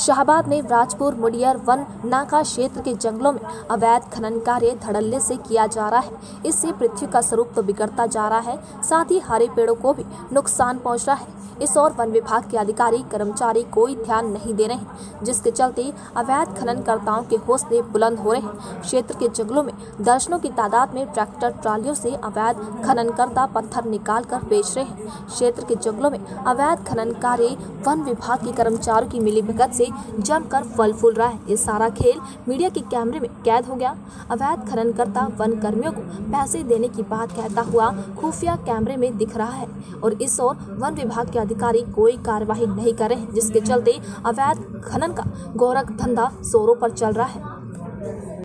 शाहबाद में राजपुर मुडियर वन नाका क्षेत्र के जंगलों में अवैध खनन कार्य धड़ल्ले से किया जा रहा है। इससे पृथ्वी का स्वरूप तो बिगड़ता जा रहा है, साथ ही हरे पेड़ों को भी नुकसान पहुँच रहा है। इस और वन विभाग के अधिकारी, कर्मचारी कोई ध्यान नहीं दे रहे हैं, जिसके चलते अवैध खननकर्ताओं के हौसले बुलंद हो रहे हैं। क्षेत्र के जंगलों में दर्जनों की तादाद में ट्रैक्टर ट्रालियों से अवैध खननकर्ता पत्थर निकाल कर बेच रहे हैं। क्षेत्र के जंगलों में अवैध खनन कार्य वन विभाग के कर्मचारियों की मिलीभगत से जमकर फल फूल रहा है। ये सारा खेल मीडिया के कैमरे में कैद हो गया। अवैध खनन करता वन कर्मियों को पैसे देने की बात कहता हुआ खुफिया कैमरे में दिख रहा है और इस ओर वन विभाग के अधिकारी कोई कार्यवाही नहीं कर रहे जिसके चलते अवैध खनन का गोरख धंधा जोरों पर चल रहा है।